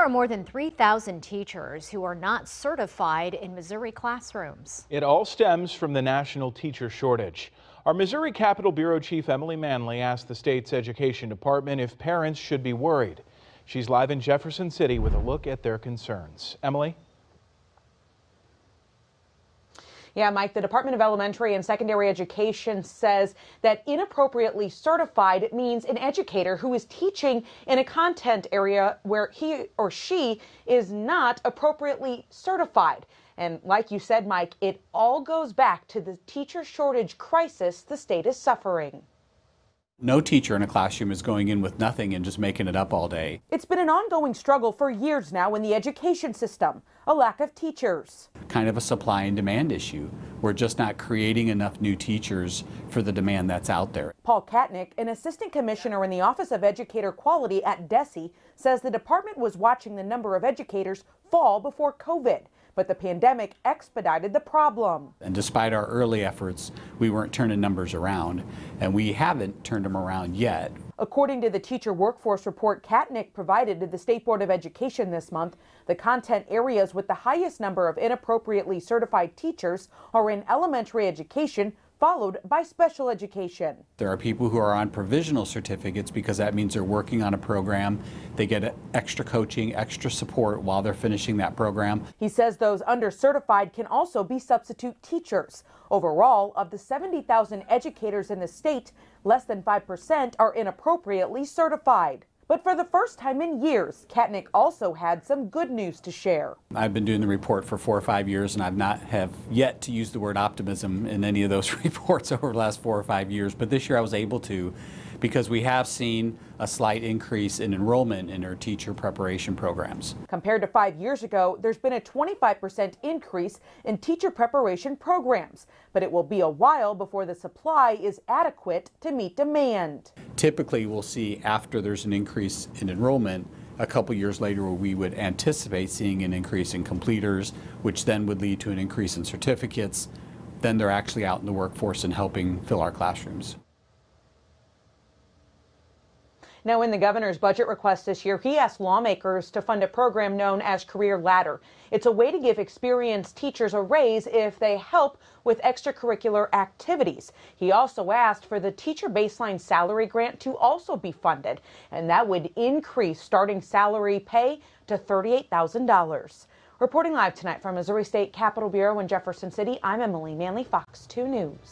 There are more than 3,000 teachers who are not certified in Missouri classrooms. It all stems from the national teacher shortage. Our Missouri Capitol Bureau Chief Emily Manley asked the state's education department if parents should be worried. She's live in Jefferson City with a look at their concerns. Emily? Yeah, Mike, the Department of Elementary and Secondary Education says that inappropriately certified means an educator who is teaching in a content area where he or she is not appropriately certified. And like you said, Mike, it all goes back to the teacher shortage crisis the state is suffering. No teacher in a classroom is going in with nothing and just making it up all day. It's been an ongoing struggle for years now in the education system, a lack of teachers. Kind of a supply and demand issue. We're just not creating enough new teachers for the demand that's out there. Paul Katnick, an assistant commissioner in the Office of Educator Quality at DESE, says the department was watching the number of educators fall before COVID but the pandemic expedited the problem. And despite our early efforts, we weren't turning numbers around, and we haven't turned them around yet. According to the teacher workforce report Katnick provided to the State Board of Education this month, the content areas with the highest number of inappropriately certified teachers are in elementary education, followed by special education. There are people who are on provisional certificates because that means they're working on a program. They get extra coaching, extra support while they're finishing that program. He says those under certified can also be substitute teachers. Overall, of the 70,000 educators in the state, less than 5% are inappropriately certified. But for the first time in years, Katnick also had some good news to share. I've been doing the report for four or five years, and I've not have yet to use the word optimism in any of those reports over the last four or five years. But this year I was able to because we have seen a slight increase in enrollment in our teacher preparation programs. Compared to five years ago, there's been a 25% increase in teacher preparation programs, but it will be a while before the supply is adequate to meet demand. Typically, we'll see after there's an increase in enrollment, a couple years later we would anticipate seeing an increase in completers, which then would lead to an increase in certificates. Then they're actually out in the workforce and helping fill our classrooms. Now, in the governor's budget request this year, he asked lawmakers to fund a program known as Career Ladder. It's a way to give experienced teachers a raise if they help with extracurricular activities. He also asked for the teacher baseline salary grant to also be funded, and that would increase starting salary pay to $38,000. Reporting live tonight from Missouri State Capitol Bureau in Jefferson City, I'm Emily Manley, Fox 2 News.